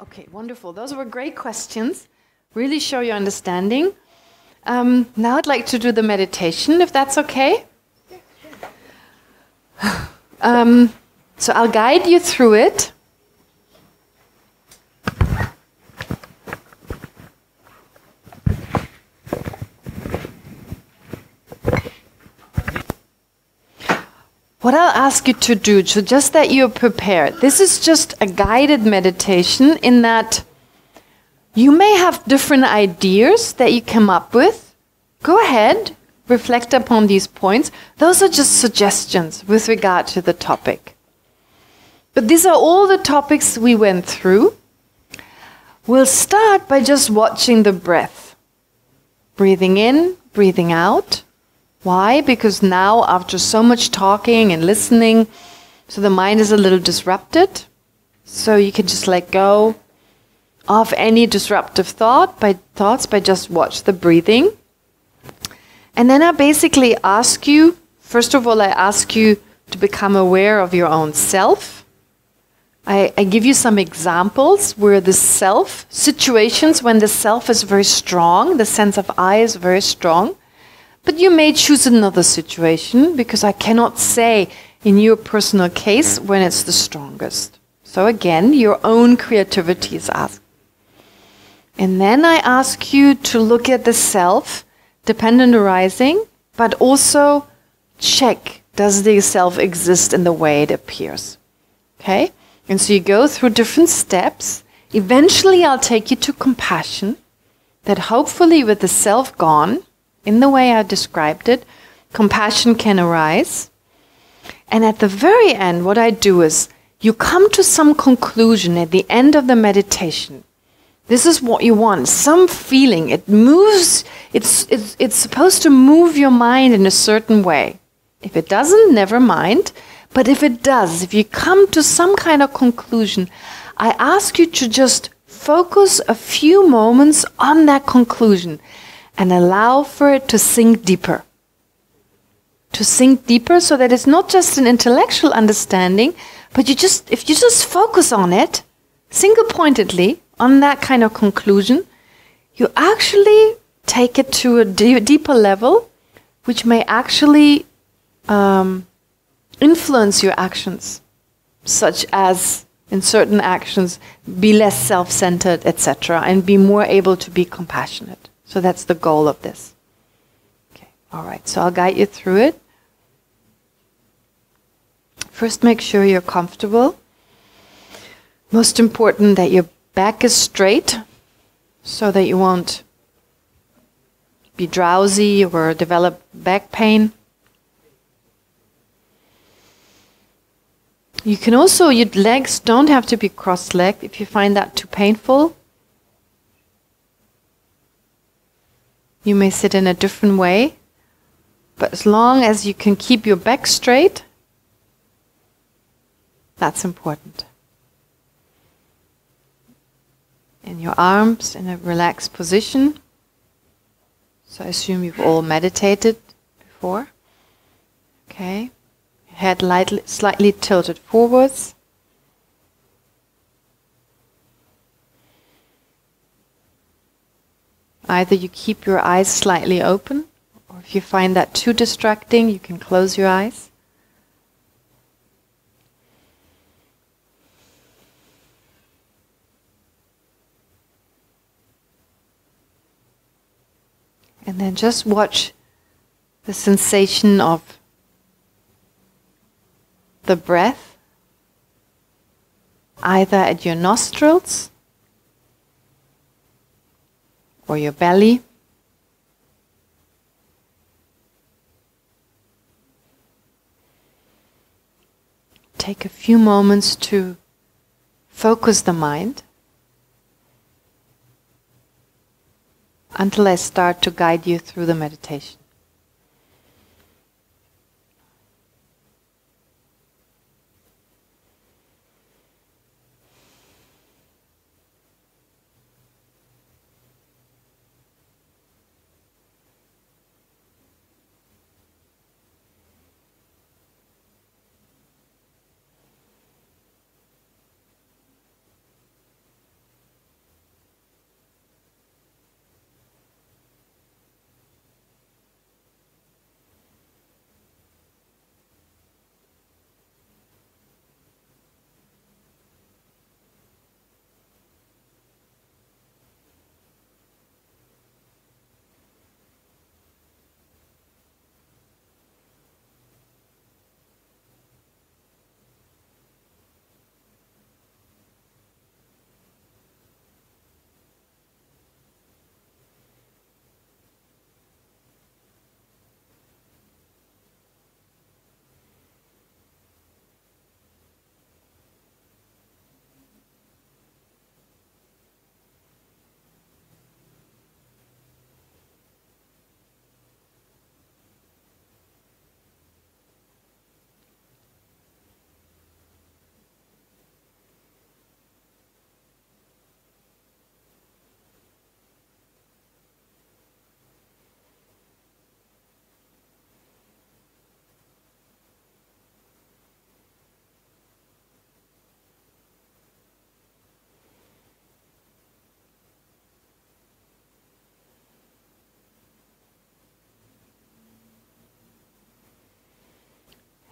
Okay, wonderful. Those were great questions. Really show your understanding. Um, now I'd like to do the meditation, if that's okay. Um, so I'll guide you through it. What I'll ask you to do, so just that you're prepared, this is just a guided meditation in that you may have different ideas that you come up with. Go ahead, reflect upon these points. Those are just suggestions with regard to the topic. But these are all the topics we went through. We'll start by just watching the breath. Breathing in, breathing out. Why? Because now, after so much talking and listening, so the mind is a little disrupted. So you can just let go of any disruptive thought by thoughts by just watch the breathing. And then I basically ask you, first of all, I ask you to become aware of your own self. I, I give you some examples where the self, situations when the self is very strong, the sense of I is very strong. But you may choose another situation because I cannot say in your personal case when it's the strongest. So again, your own creativity is asked. And then I ask you to look at the self, dependent arising, but also check does the self exist in the way it appears? Okay? And so you go through different steps. Eventually, I'll take you to compassion, that hopefully, with the self gone, in the way I described it, compassion can arise. And at the very end, what I do is you come to some conclusion at the end of the meditation. This is what you want, some feeling. It moves, it's, it's, it's supposed to move your mind in a certain way. If it doesn't, never mind. But if it does, if you come to some kind of conclusion, I ask you to just focus a few moments on that conclusion and allow for it to sink deeper. To sink deeper so that it's not just an intellectual understanding, but you just, if you just focus on it, single pointedly, on that kind of conclusion, you actually take it to a d- deeper level, which may actually um, influence your actions, such as in certain actions, be less self centered, etc., and be more able to be compassionate. So that's the goal of this. Okay, all right, so I'll guide you through it. First, make sure you're comfortable. Most important that your back is straight so that you won't be drowsy or develop back pain. You can also, your legs don't have to be cross legged if you find that too painful. You may sit in a different way, but as long as you can keep your back straight, that's important. And your arms in a relaxed position. So I assume you've all meditated before. Okay. Head lightly, slightly tilted forwards. Either you keep your eyes slightly open, or if you find that too distracting, you can close your eyes. And then just watch the sensation of the breath either at your nostrils or your belly. Take a few moments to focus the mind until I start to guide you through the meditation.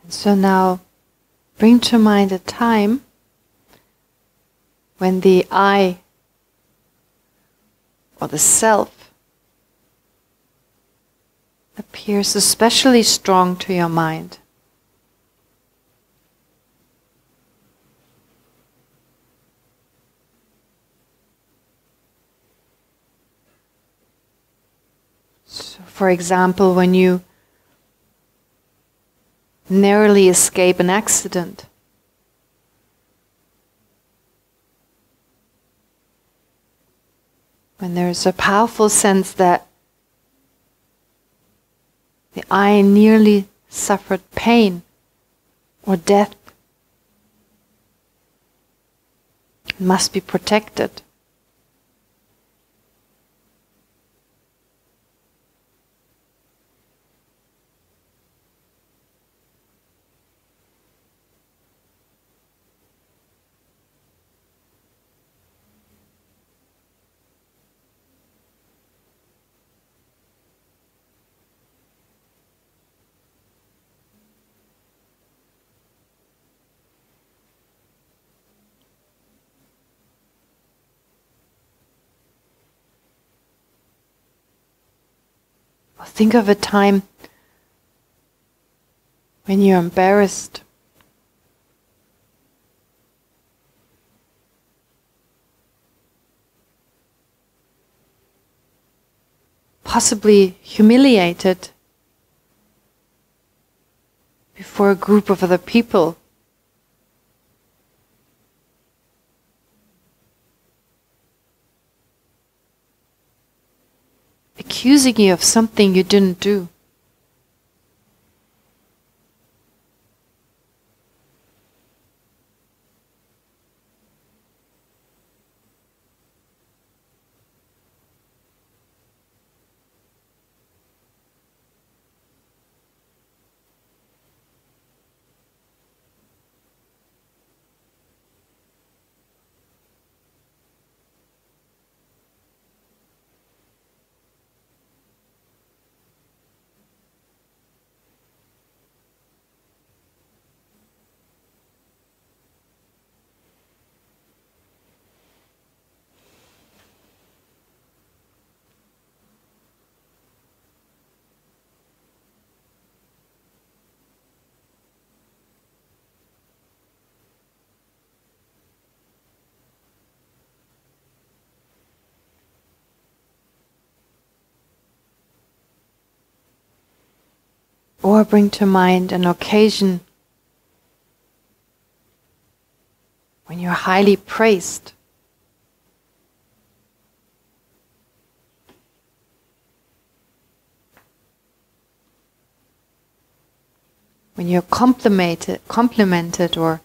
And so now bring to mind a time when the I or the self appears especially strong to your mind. So, for example, when you narrowly escape an accident, when there's a powerful sense that the I nearly suffered pain or death must be protected. Think of a time when you're embarrassed. Possibly humiliated before a group of other people. Accusing you of something you didn't do. Or bring to mind an occasion when you're highly praised. When you're complimented, complimented or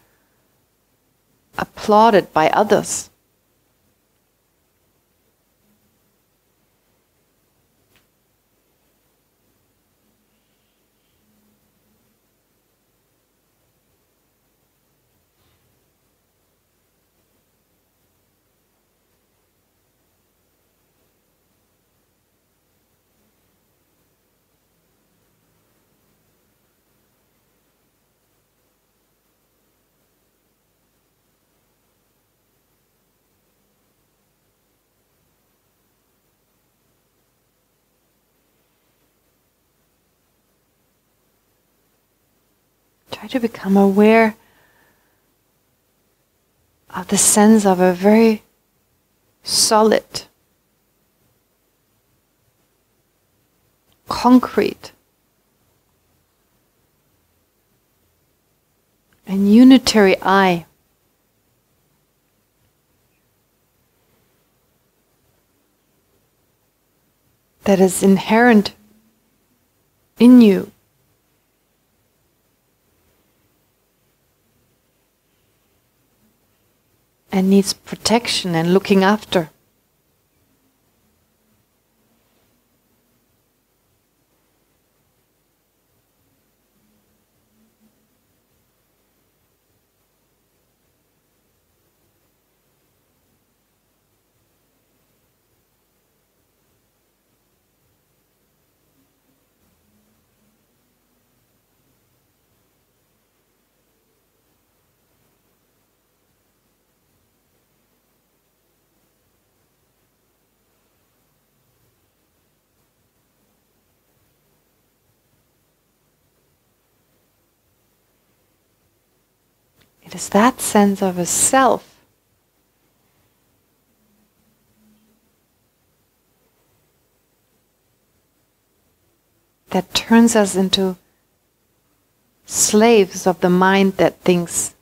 applauded by others. To become aware of the sense of a very solid, concrete, and unitary I. That is inherent in you. And needs protection and looking after. Is that sense of a self that turns us into slaves of the mind that thinks,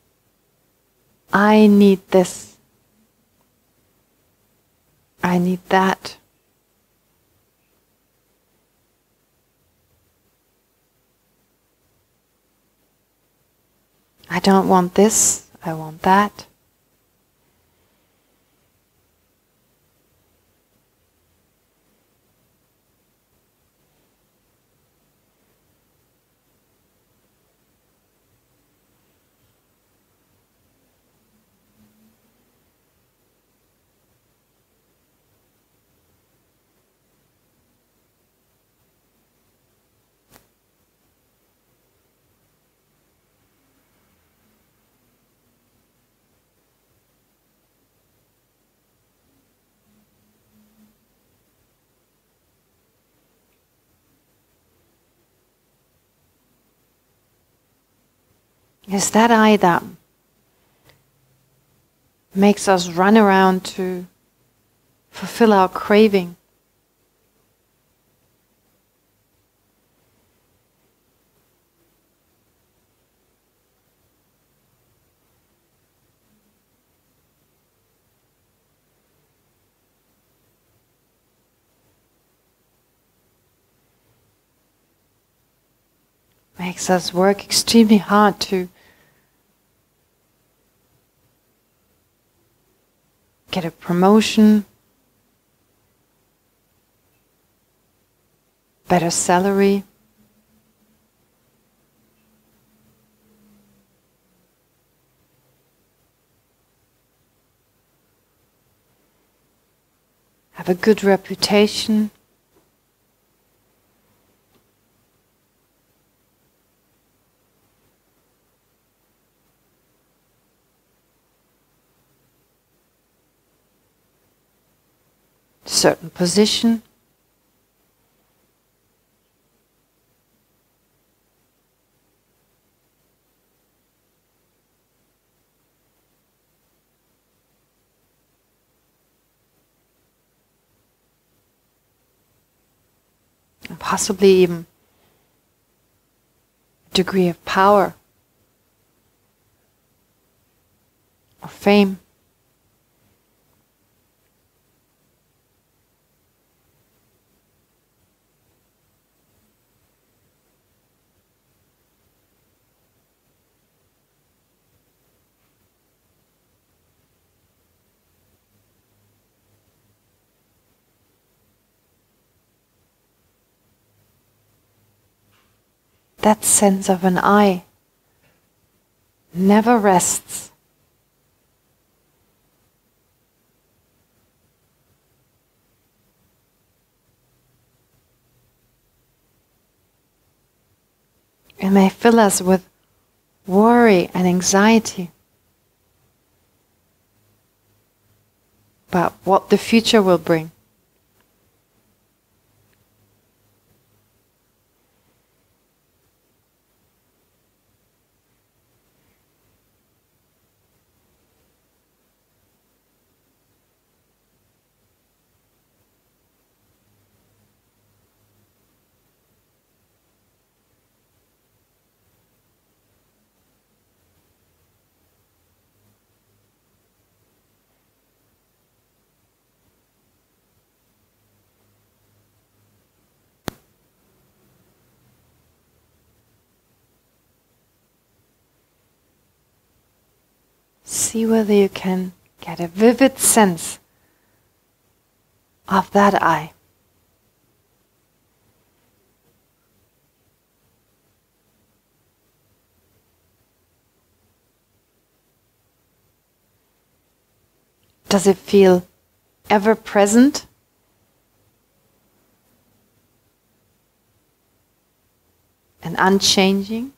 I need this, I need that. I don't want this, I want that. Is that I that makes us run around to fulfill our craving. Makes us work extremely hard to get a promotion, better salary. Have a good reputation. Certain position. And possibly even a degree of power or fame. That sense of an I never rests. It may fill us with worry and anxiety about what the future will bring. See whether you can get a vivid sense of that I. Does it feel ever present? And unchanging?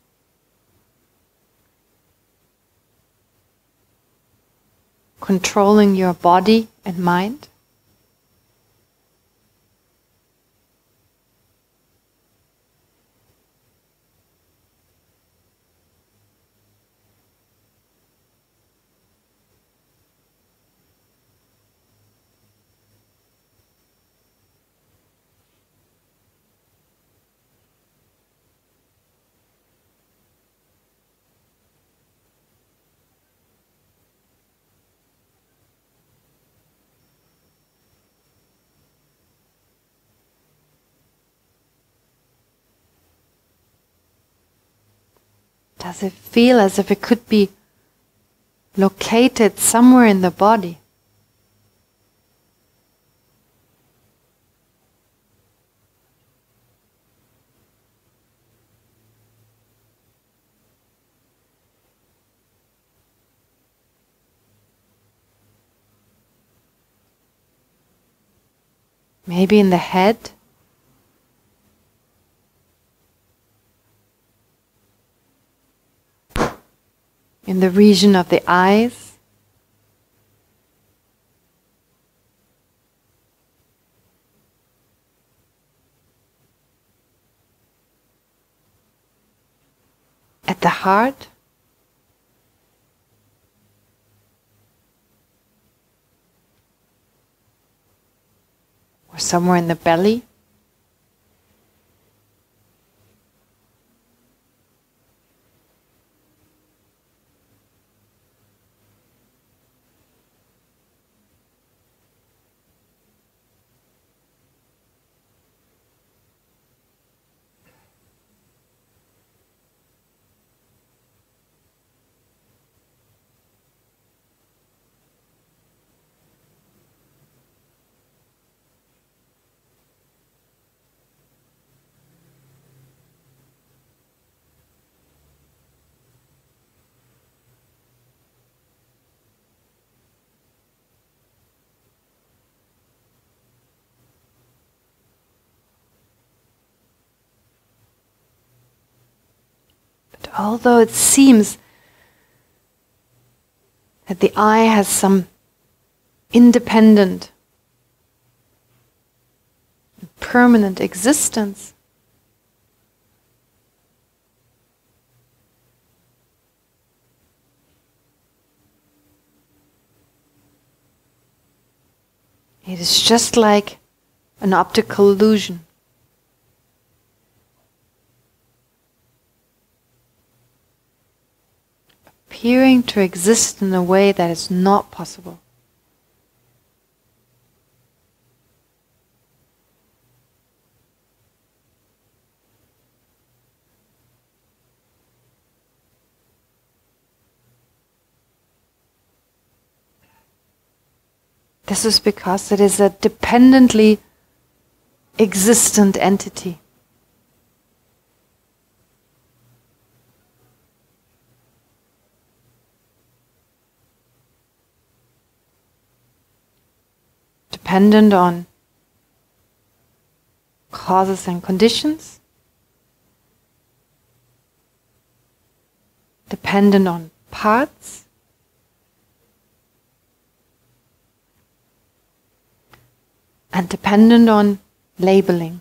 Controlling your body and mind? Does it feel as if it could be located somewhere in the body? Maybe in the head. In the region of the eyes. At the heart. or somewhere in the belly. Although it seems that the I has some independent, permanent existence, It is just like an optical illusion. Appearing to exist in a way that is not possible. This is because it is a dependently existent entity. Dependent on causes and conditions, dependent on parts, and dependent on labeling.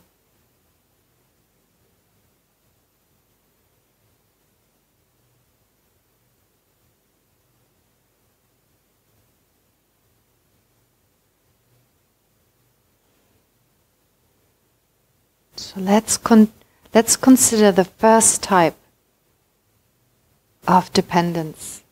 So let's con- let's consider the first type of dependence.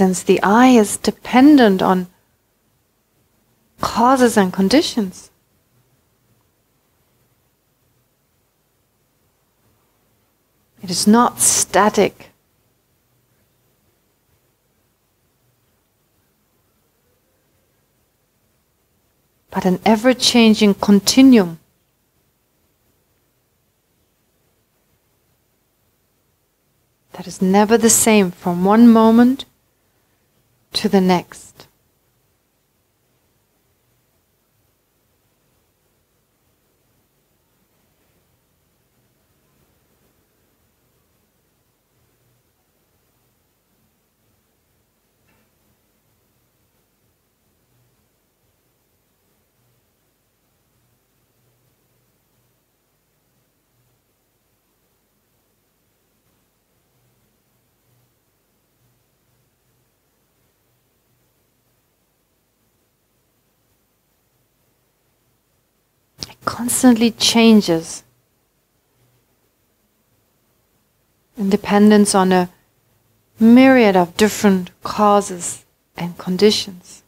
Since the I is dependent on causes and conditions. It is not static. But an ever changing continuum. That is never the same from one moment to the next. Constantly changes and dependence on a myriad of different causes and conditions.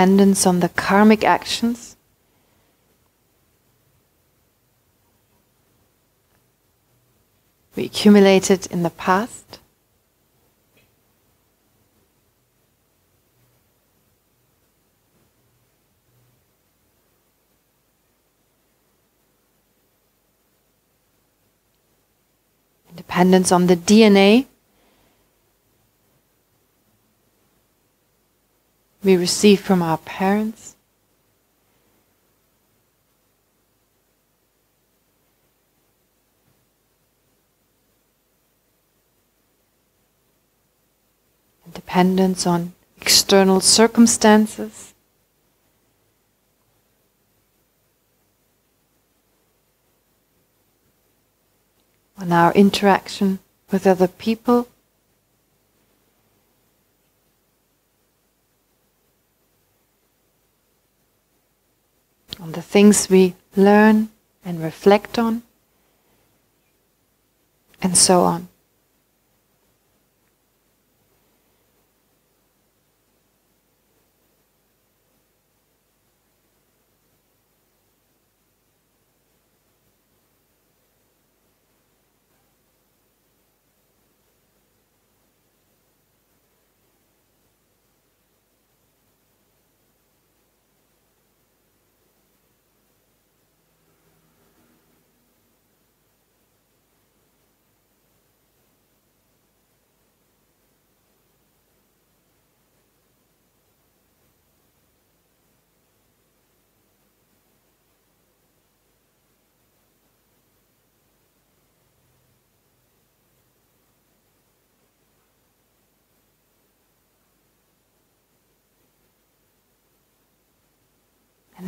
Dependence on the karmic actions. We accumulated in the past. Dependence on the DNA we receive from our parents. Dependence on external circumstances. On our interaction with other people. On the things we learn and reflect on, and so on.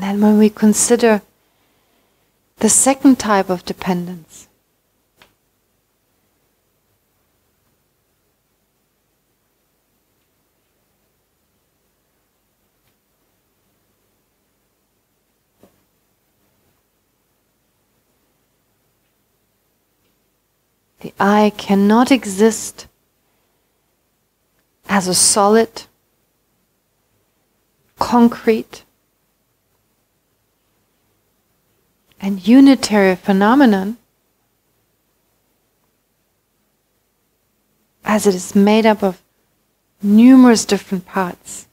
And then when we consider the second type of dependence, The I cannot exist as a solid, concrete, and unitary phenomenon as it is made up of numerous different parts.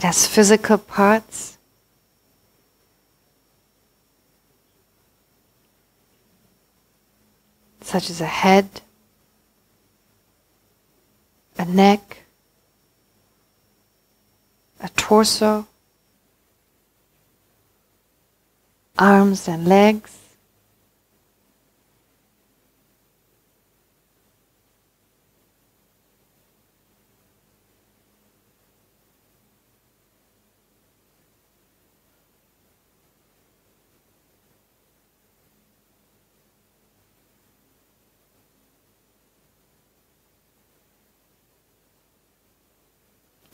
It has physical parts. Such as a head, a neck, a torso, arms and legs.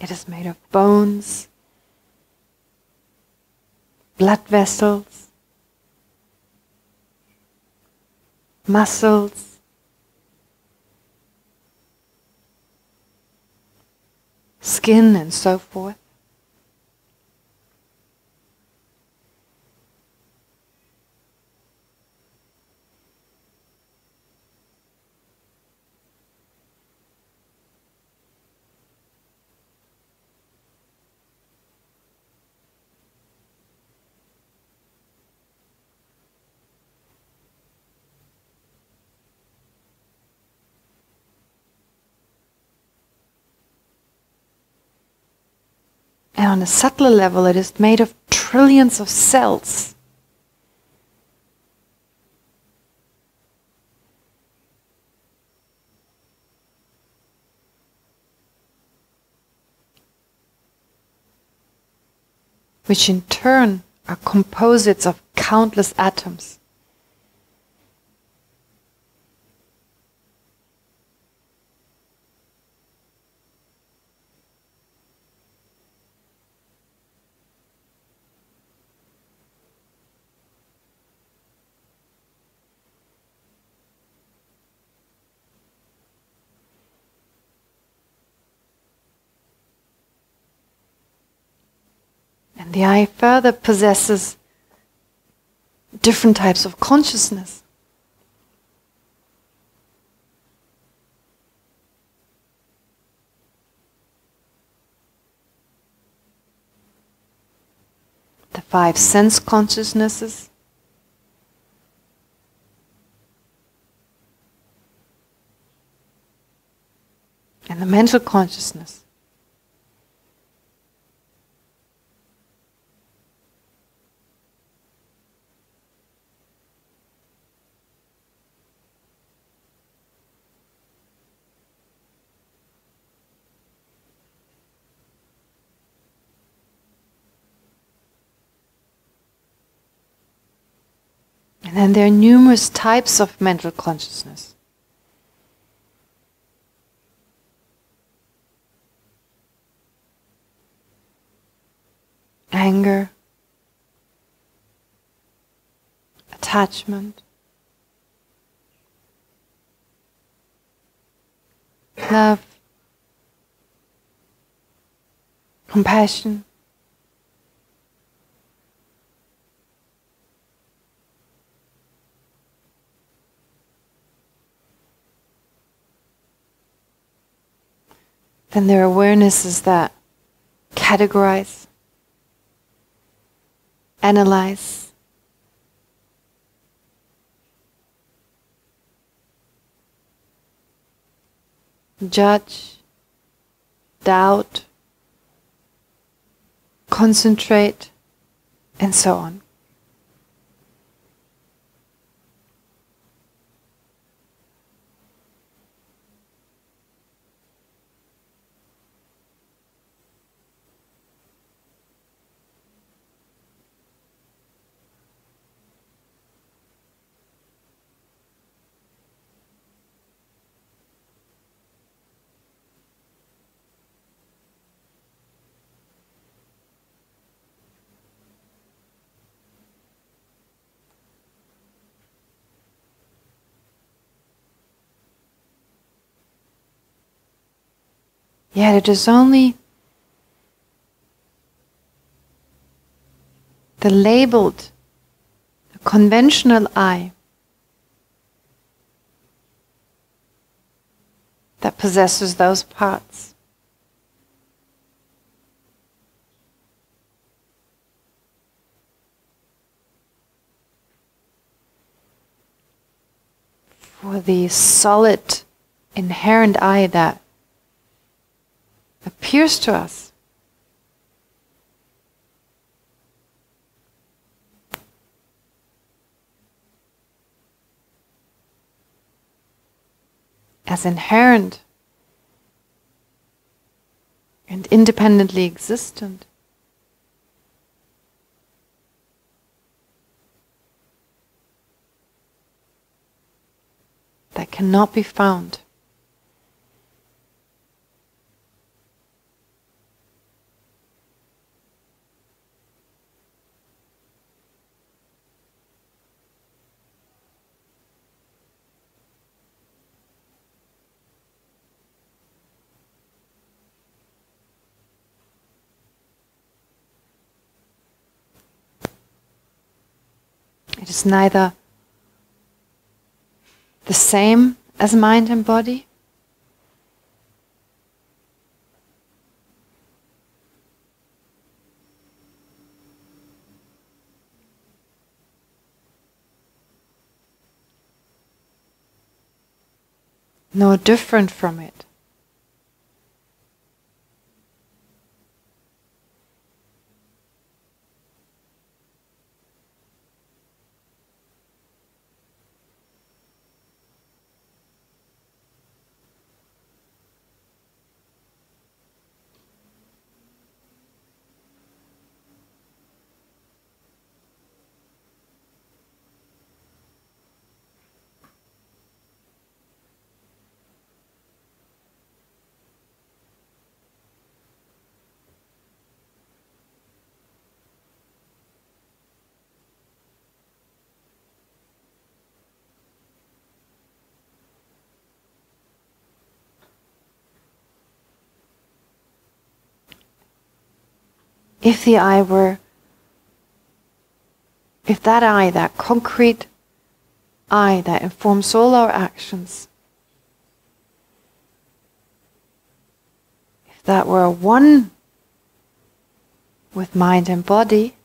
It is made of bones, blood vessels, muscles, skin, and so forth. And on a subtler level, it is made of trillions of cells. Which in turn are composites of countless atoms. And the I further possesses different types of consciousness. The five sense consciousnesses. And the mental consciousness. And then there are numerous types of mental consciousness. Anger, attachment, love, compassion. Then there are awarenesses that categorize, analyze, judge, doubt, concentrate, and so on. Yet it is only the labeled, the conventional I that possesses those parts. For the solid, inherent I that appears to us. As inherent and independently existent. That cannot be found It is neither the same as mind and body. Nor different from it. If the I were, if that I, that concrete I that informs all our actions, if that were one with mind and body,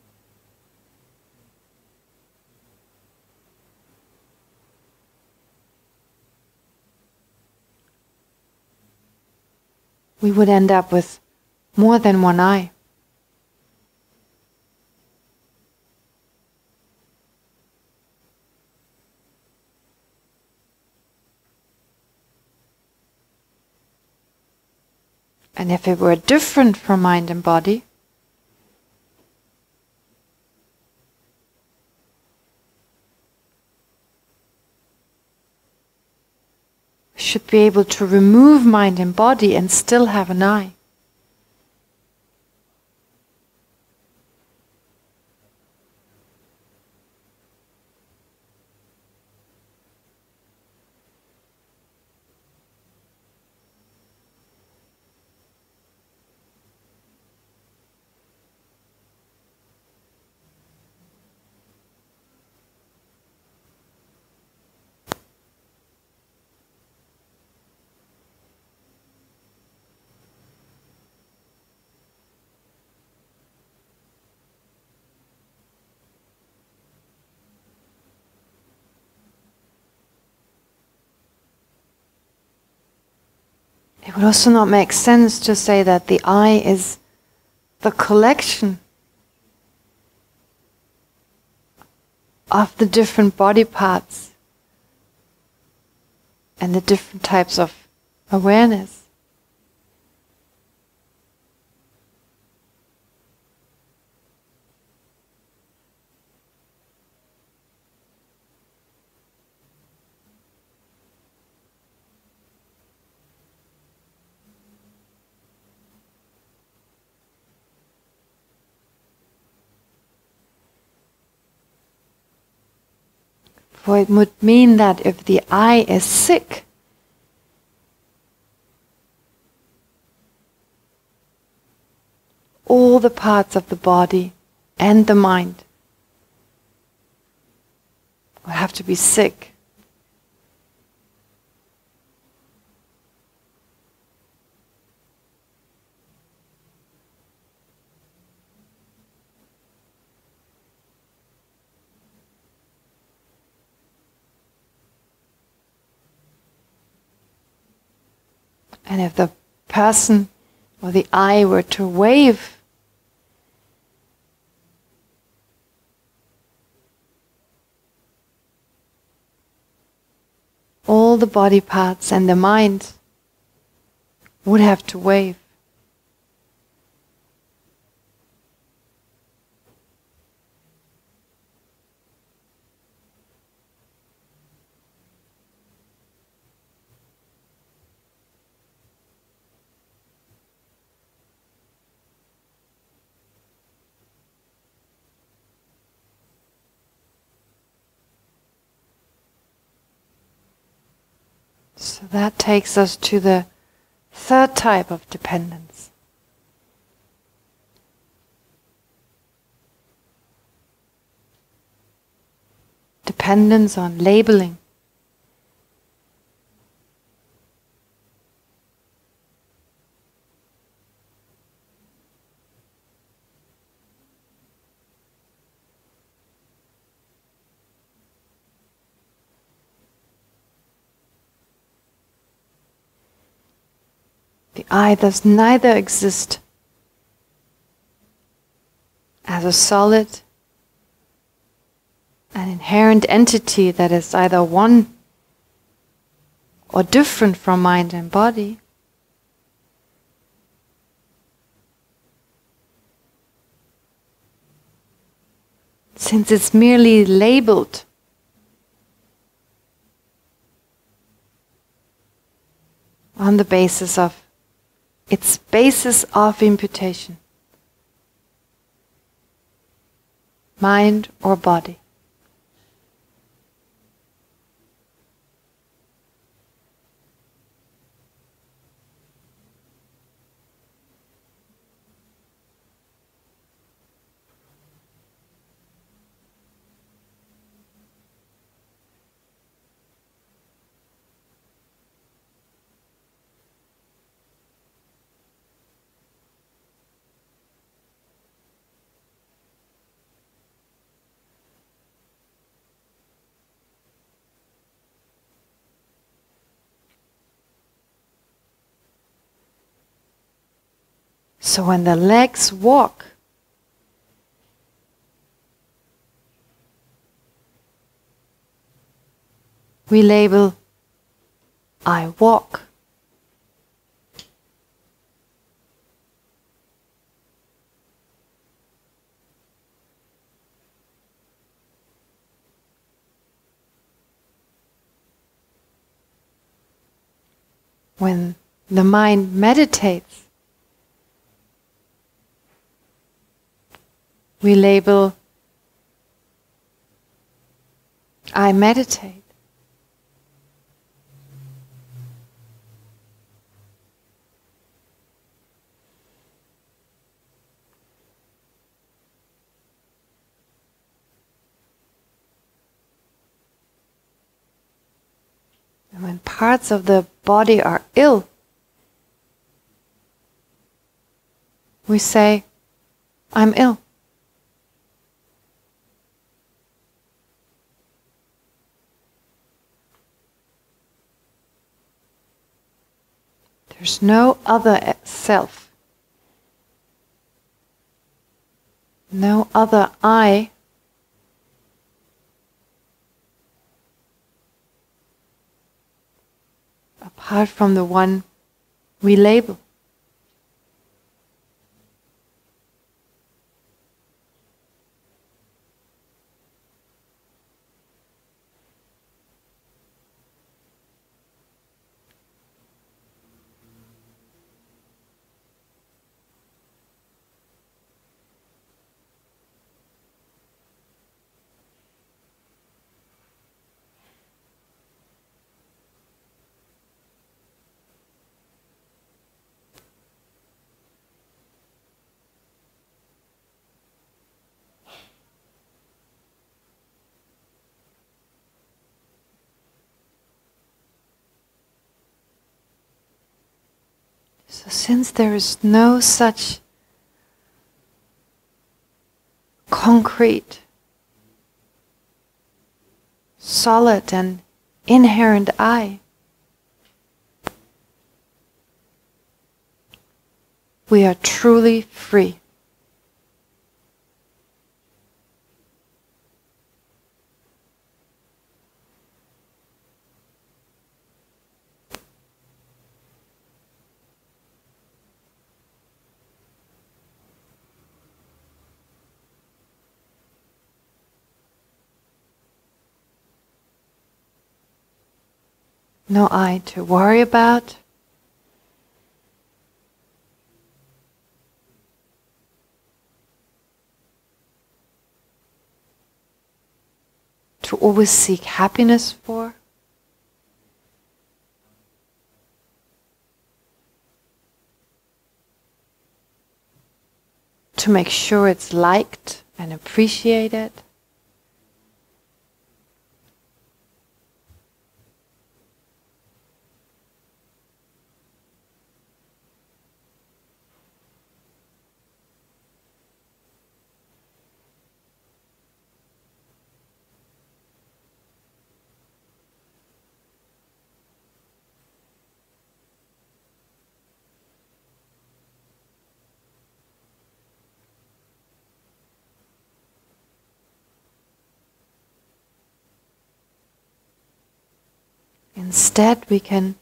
we would end up with more than one I. And if it were different from mind and body, should be able to remove mind and body and still have an I. would also not make sense to say that the I is the collection of the different body parts and the different types of awareness. For it would mean that if the I is sick, all the parts of the body and the mind would have to be sick. And if the person or the I were to wave, all the body parts and the mind would have to wave. So that takes us to the third type of dependence. Dependence on labeling. The I does neither exist as a solid, an inherent entity that is either one or different from mind and body. Since it's merely labeled on the basis of its basis of imputation mind or body. So when the legs walk, we label I walk. When the mind meditates, we label I meditate. And when parts of the body are ill, we say, I'm ill. There's no other self, no other I apart from the one we label. So, since there is no such concrete, solid, and inherent I, we are truly free. No I to worry about. To always seek happiness for. To make sure it's liked and appreciated. Instead, we can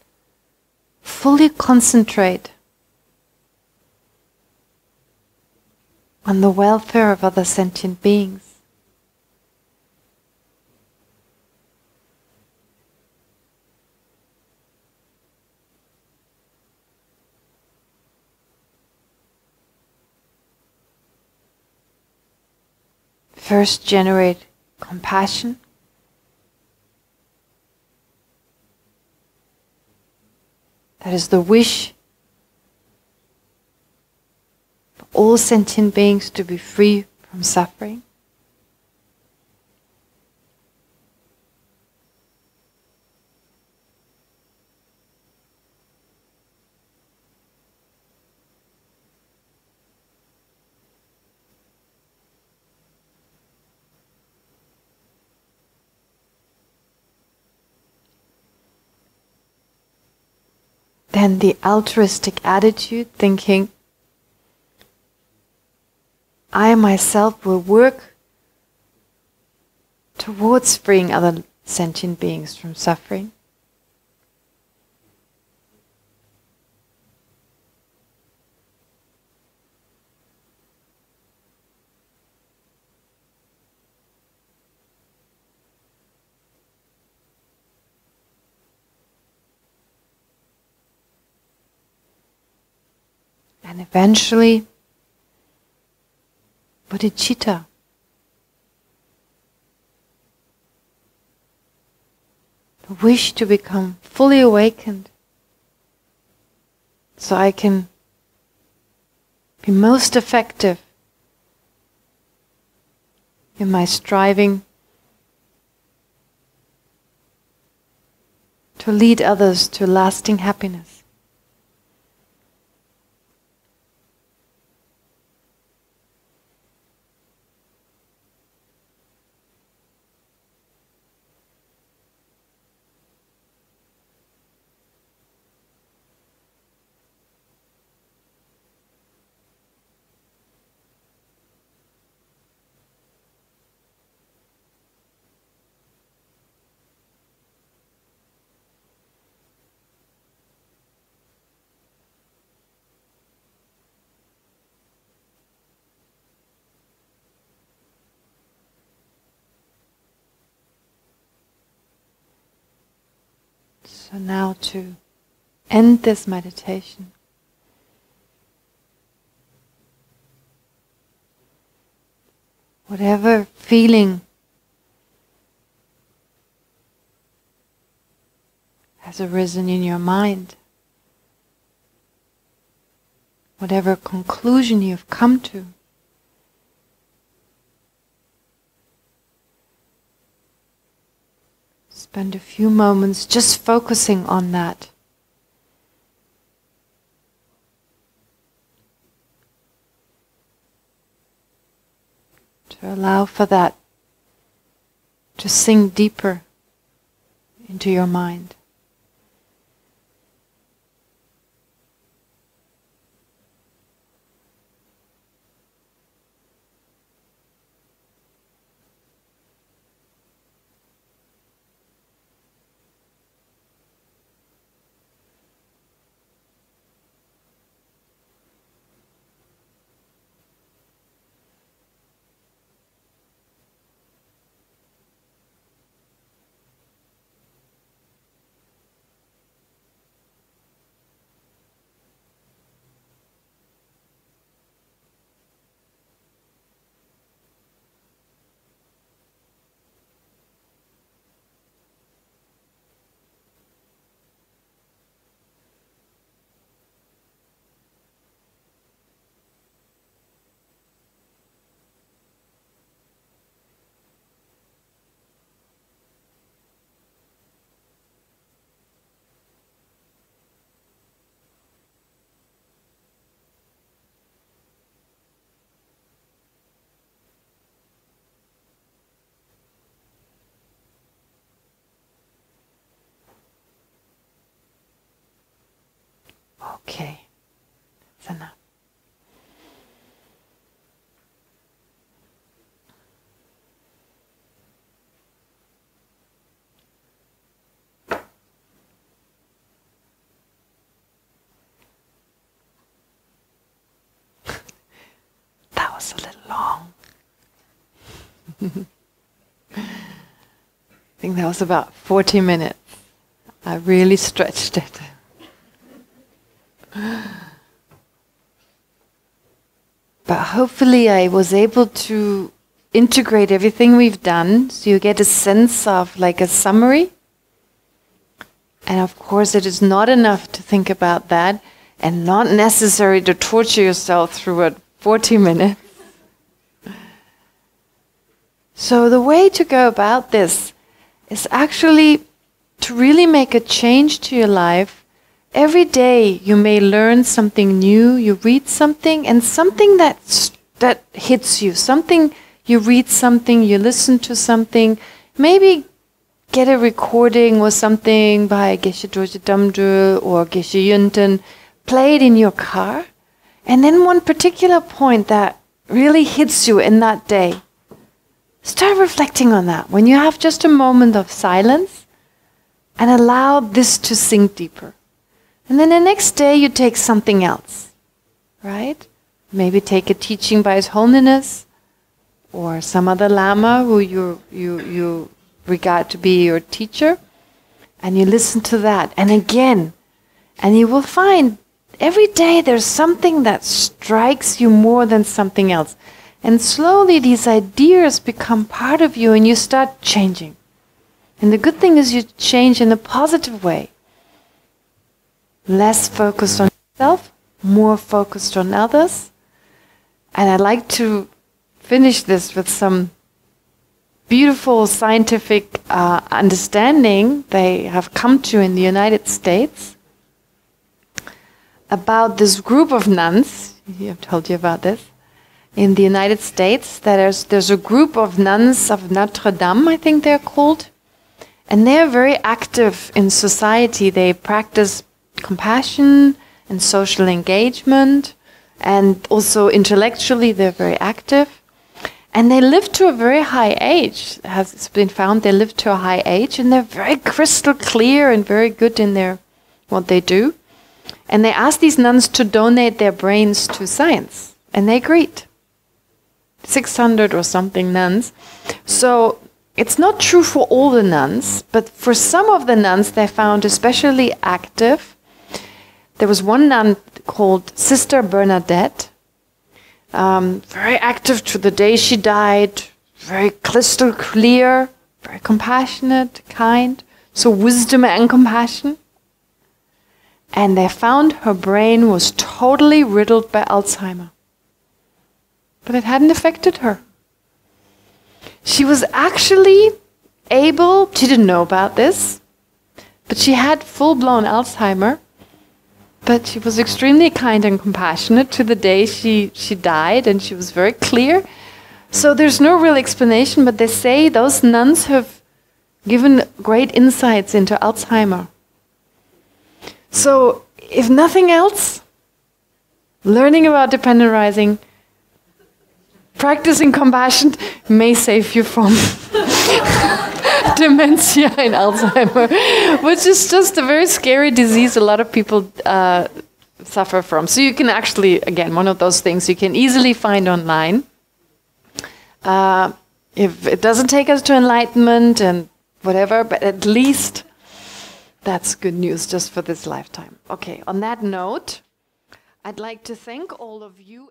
fully concentrate on the welfare of other sentient beings. First, generate compassion. That is the wish for all sentient beings to be free from suffering. and the altruistic attitude, thinking, I myself will work towards freeing other sentient beings from suffering. Eventually, bodhicitta. The wish to become fully awakened so I can be most effective in my striving to lead others to lasting happiness. So now to end this meditation. Whatever feeling has arisen in your mind, whatever conclusion you've come to. Spend a few moments just focusing on that. To allow for that to sink deeper into your mind. Okay, that's enough. that was a little long. I think that was about 40 minutes. I really stretched it. But hopefully, I was able to integrate everything we've done so you get a sense of like a summary. And of course, it is not enough to think about that and not necessary to torture yourself through it 40 minutes. So, the way to go about this is actually to really make a change to your life Every day you may learn something new, you read something, and something that, that hits you, something you read something, you listen to something, maybe get a recording or something by Geshe Dorje Damdul or Geshe Yunten, play it in your car, and then one particular point that really hits you in that day, start reflecting on that. When you have just a moment of silence and allow this to sink deeper. And then the next day you take something else, right? Maybe take a teaching by His Holiness or some other Lama who you, you, you regard to be your teacher, and you listen to that. And again, and you will find every day there's something that strikes you more than something else. And slowly these ideas become part of you and you start changing. And the good thing is you change in a positive way. Less focused on yourself, more focused on others. And I'd like to finish this with some beautiful scientific uh, understanding they have come to in the United States about this group of nuns. I've told you about this. In the United States, there's, there's a group of nuns of Notre Dame, I think they're called. And they're very active in society. They practice compassion and social engagement. And also intellectually, they're very active. And they live to a very high age. It has been found they live to a high age and they're very crystal clear and very good in their what they do. And they asked these nuns to donate their brains to science. And they agreed. 600 or something nuns. So it's not true for all the nuns, but for some of the nuns they found especially active. There was one nun called Sister Bernadette, um, very active to the day she died, very crystal clear, very compassionate, kind. So wisdom and compassion and they found her brain was totally riddled by Alzheimer. But it hadn't affected her. She was actually able, she didn't know about this, but she had full blown Alzheimer. But she was extremely kind and compassionate to the day she, she died, and she was very clear. So there's no real explanation, but they say those nuns have given great insights into Alzheimer. So, if nothing else, learning about dependent rising, practicing compassion may save you from dementia and Alzheimer, which is just a very scary disease a lot of people uh, suffer from. So, you can actually, again, one of those things you can easily find online. Uh, if it doesn't take us to enlightenment and whatever, but at least that's good news just for this lifetime. Okay, on that note, I'd like to thank all of you.